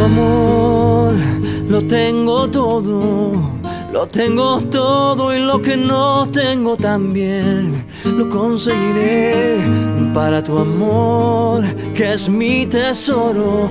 tu amor lo tengo todo, lo tengo todo y lo que no tengo también lo conseguiré para tu amor, que es mi tesoro.